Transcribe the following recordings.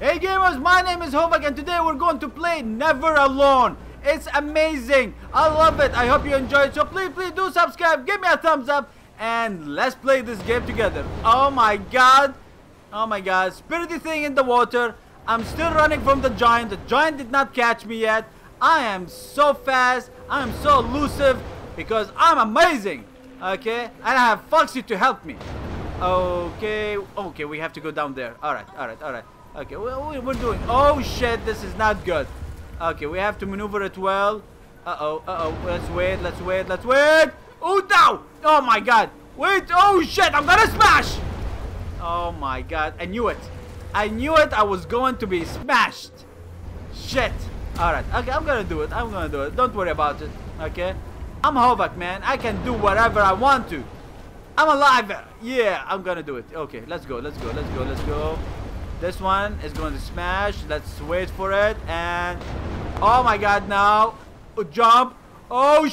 Hey gamers, my name is Hovac and today we're going to play Never Alone. It's amazing. I love it. I hope you enjoy it. So please, please do subscribe. Give me a thumbs up and let's play this game together. Oh my god. Oh my god. Spirity thing in the water. I'm still running from the giant. The giant did not catch me yet. I am so fast. I am so elusive because I'm amazing. Okay? And I have Foxy to help me. Okay. Okay, we have to go down there. Alright, alright, alright. Okay, we, we're doing... Oh shit, this is not good. Okay, we have to maneuver it well. Uh-oh, uh-oh. Let's wait, let's wait, let's wait. Oh, no! Oh my god. Wait, oh shit, I'm gonna smash! Oh my god, I knew it. I knew it, I was going to be smashed. Shit. Alright, okay, I'm gonna do it. I'm gonna do it. Don't worry about it, okay? I'm Hovac, man. I can do whatever I want to. I'm alive. Yeah, I'm gonna do it. Okay, let's go, let's go, let's go, let's go. This one is going to smash. Let's wait for it. And, oh my god, now. Jump. Oh,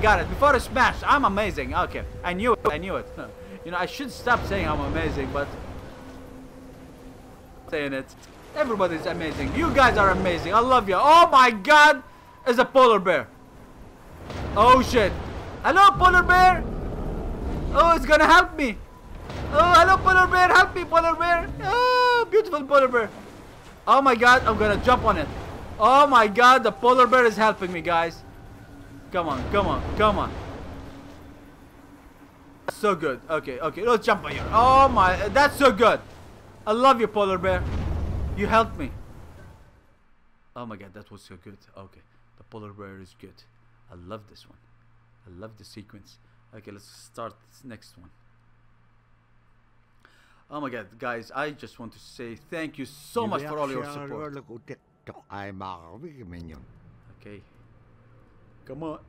Got it. Before it smash. I'm amazing. Okay, I knew it. I knew it. You know, I should stop saying I'm amazing, but saying it. Everybody's amazing. You guys are amazing. I love you. Oh my god! It's a polar bear. Oh shit. Hello, polar bear! Oh, it's gonna help me. Oh, hello, polar bear. Help me, polar bear. Oh, beautiful polar bear. Oh my god, I'm gonna jump on it. Oh my god, the polar bear is helping me, guys. Come on, come on, come on. So good. Okay, okay, let's jump on here. Oh my, that's so good. I love you, polar bear. You helped me. Oh my god, that was so good. Okay, the polar bear is good. I love this one. I love the sequence. Okay, let's start this next one. Oh my god, guys, I just want to say thank you so much for all your support. Okay. Come on.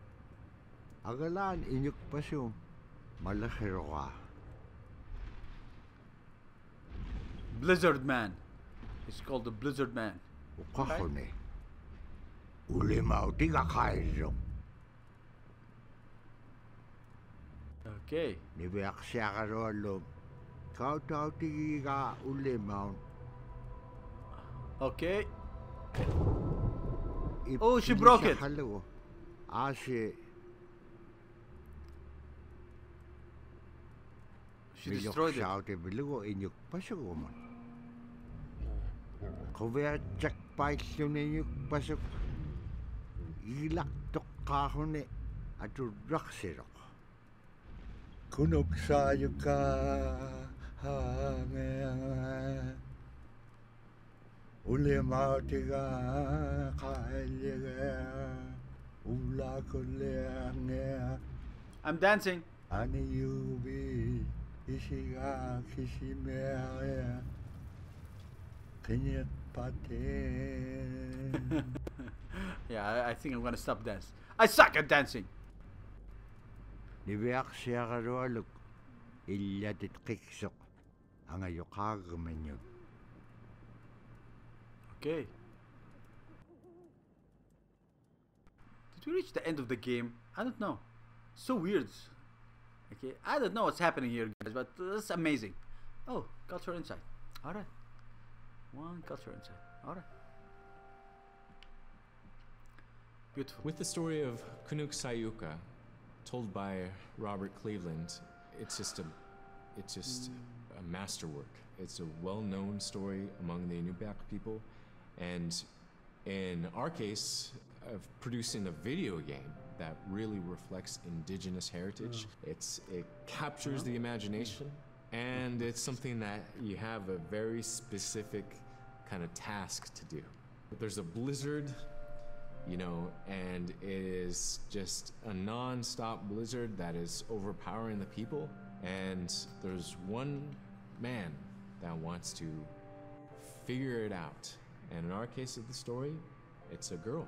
Agalaan inyuk pasyo malahiro ka. Blizzard Man. He's called the Blizzard Man. Ukahone. Uli mau tiga kaisong. Okay. Ni beak siya ka rolo. Tigi ka uli. Okay. Oh, she broke it. Hello. Ashe. She destroyed it. Siya te bilugo inyuk pasyo ko man. Kaya check pipe yun inyuk pasyo. Ilak tok kahone. Atu raksiro. Kunok sayo ka. Hangaya. Uli mau. Ula. I'm dancing. Ani yubi isiga kisimea Kenyat paten yeah, I, I think I'm gonna stop dance. I suck at dancing. Nibiak siya karualuk Ilyatit kiksok Ang ayokagman yun Okay. Did we reach the end of the game? I don't know. So weird. Okay, I don't know what's happening here, guys, but that's amazing. Oh, culture insight. All right. One culture insight. All right. Beautiful. With the story of Kunuuksaayuka, told by Robert Cleveland, it's just a, it's just mm. A masterwork. It's a well-known story among the Inupiaq people, and in our case, of producing a video game that really reflects indigenous heritage. Oh. It's it captures the oh. imagination, and hmm. it's something that you have a very specific kind of task to do. There's a blizzard you know, and it is just a non-stop blizzard that is overpowering the people. And there's one man that wants to figure it out. And in our case of the story, it's a girl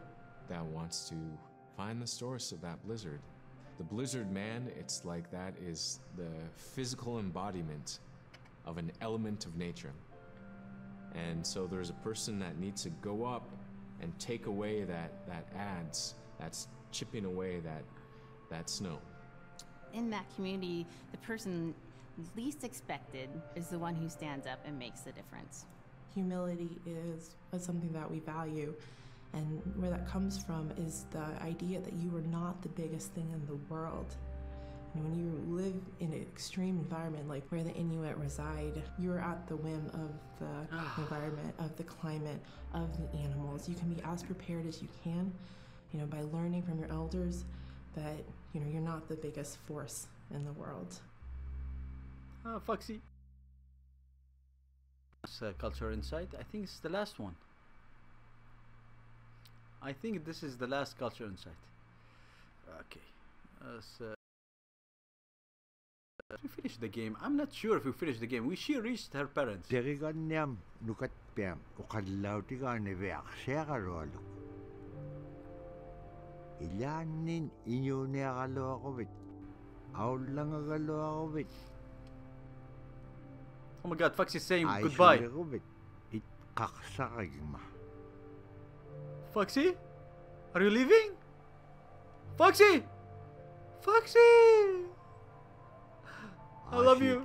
that wants to find the source of that blizzard. The blizzard man, it's like that is the physical embodiment of an element of nature. And so there's a person that needs to go up and take away that, that adds, that's chipping away that, that snow. in that community, the person least expected is the one who stands up and makes the difference. Humility is, is something that we value. And where that comes from is the idea that you are not the biggest thing in the world. And when you live in an extreme environment like where the Inuit reside, you're at the whim of the ah. environment, of the climate, of the animals. You can be as prepared as you can, you know, by learning from your elders that, you know, you're not the biggest force in the world. Ah, Foxy. Uh, Culture Insight. I think it's the last one. I think this is the last Culture Insight. Okay. Uh, we finished the game. I'm not sure if we finished the game. We she reached her parents. Teriganiam nukat piam ukallautiga neveaqsiaqalualuk. Ilaannin iñuuniaqaluaquvit aullangagaluaquvit Oh my god, Foxy's saying goodbye. aisuliquvit itqaqsaqagma. Foxy? Are you leaving? Foxy! Foxy! I love you.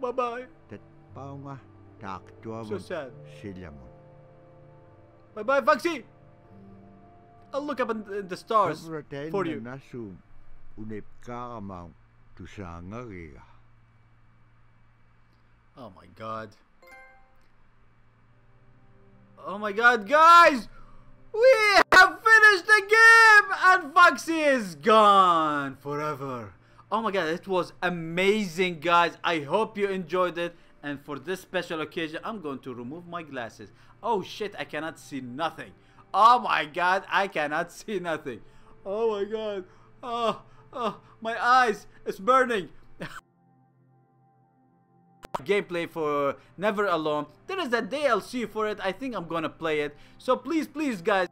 Bye bye. So sad. Bye bye, Foxy! I'll look up in the, stars for you. Oh my god. Oh my god, guys! We have finished the game! And Foxy is gone forever. Oh my god, it was amazing, guys. I hope you enjoyed it. And for this special occasion, I'm going to remove my glasses. Oh shit, I cannot see nothing. Oh my god, I cannot see nothing. Oh my god. Oh, oh, my eyes, it's burning. Gameplay for Never Alone. There is a DLC for it. I think I'm gonna play it. So please, please, guys,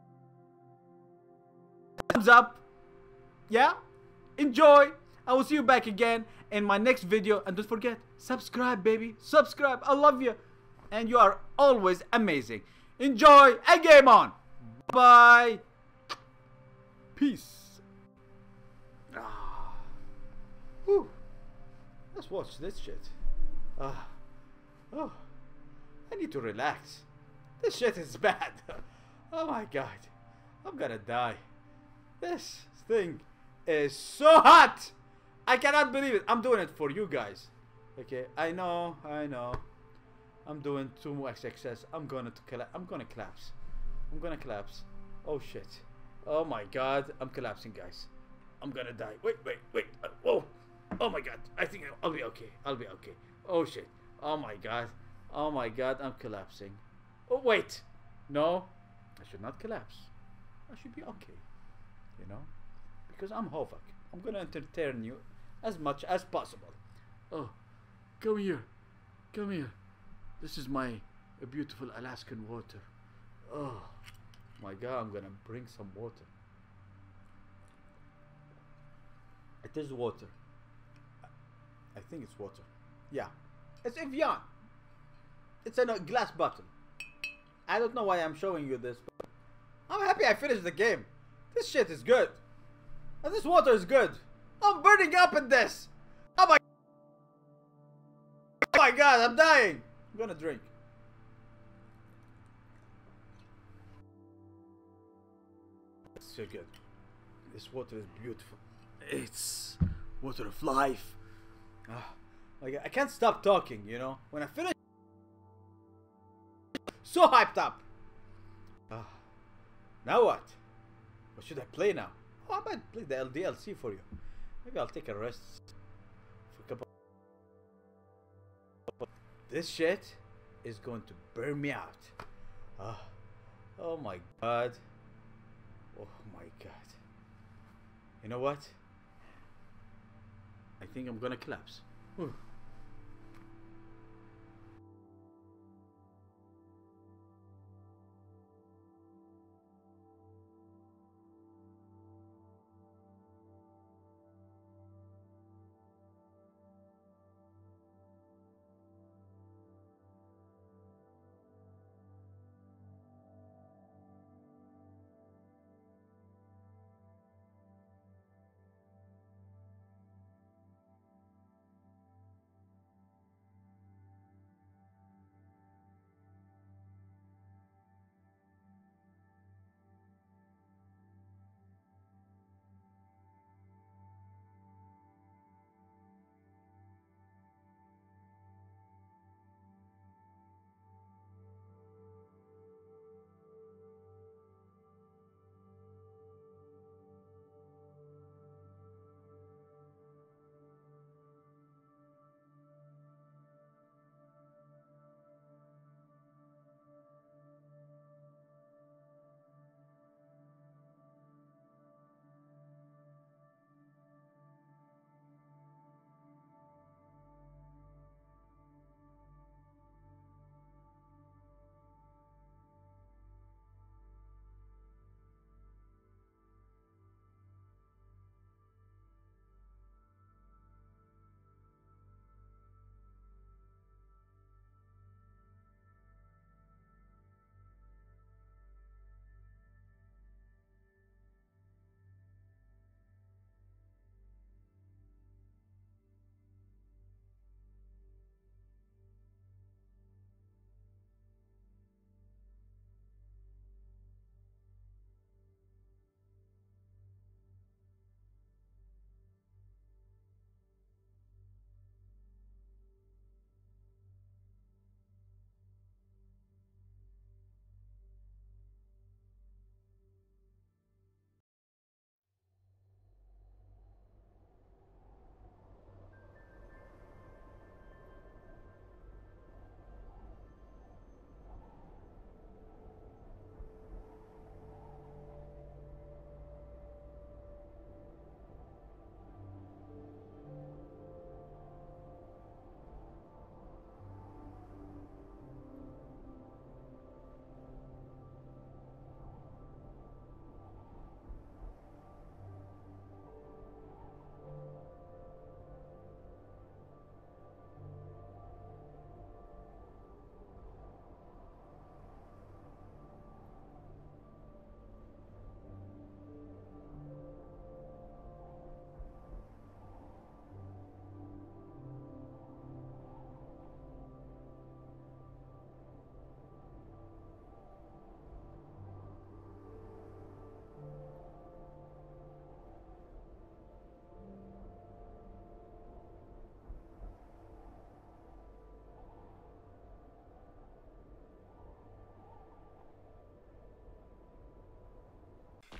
thumbs up. Yeah, enjoy. I will see you back again in my next video. And don't forget, subscribe, baby. Subscribe. I love you, and you are always amazing. Enjoy and game on. Bye. Peace. Ah. Whew. Let's watch this shit. Ah. Oh. I need to relax. This shit is bad. oh my god. I'm gonna die. This thing is so hot. I cannot believe it. I'm doing it for you guys. Okay, I know, I know. I'm doing too much excess. I'm gonna to colla- I'm gonna collapse. I'm gonna collapse. Oh shit. Oh my god. I'm collapsing, guys. I'm gonna die. Wait, wait, wait. Uh, whoa. Oh my god. I think I'll be okay. I'll be okay. Oh shit. Oh my god. Oh my god. I'm collapsing. Oh wait. No. I should not collapse. I should be okay. You know? Because I'm Hovac. I'm gonna entertain you as much as possible. Oh. Come here. Come here. This is my beautiful Alaskan water. Oh my god, I'm gonna bring some water. It is water. I think it's water. Yeah. It's Evian. It's a glass bottle. I don't know why I'm showing you this, but I'm happy I finished the game. This shit is good. And this water is good. I'm burning up in this. Oh my Oh my god, I'm dying. I'm gonna drink. It's so good. This water is beautiful. It's water of life. Ah, like I can't stop talking, you know. When I finish, so hyped up. Ah, now what? What should I play now? Oh, I might play the LDLC for you. Maybe I'll take a rest for a couple. This shit is going to burn me out. Ah, oh my god. Oh my god. You know what? I think I'm gonna collapse. Whew.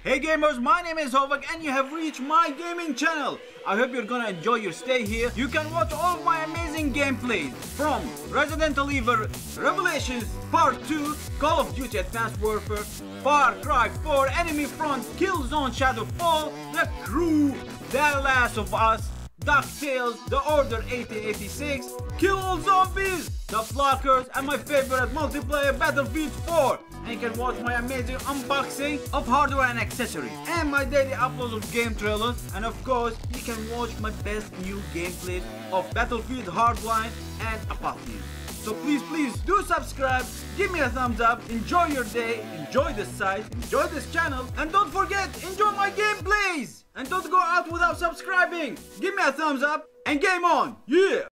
Hey gamers, my name is Hovac and you have reached my gaming channel. I hope you're gonna enjoy your stay here. You can watch all my amazing gameplays from Resident Evil Revelations Part 2, Call of Duty Advanced Warfare, Far Cry 4, Enemy Front, Killzone Shadowfall, The Crew, The Last of Us, DuckTales, The Order 1886, Kill All Zombies, The Flockers, and my favorite multiplayer Battlefield 4. And you can watch my amazing unboxing of hardware and accessories, and my daily uploads of game trailers, and of course, you can watch my best new gameplay of Battlefield Hardline and Apocalypse. So please, please do subscribe, give me a thumbs up, enjoy your day, enjoy this site, enjoy this channel, and don't forget, enjoy my gameplays! And don't go out without subscribing! Give me a thumbs up, and game on! Yeah!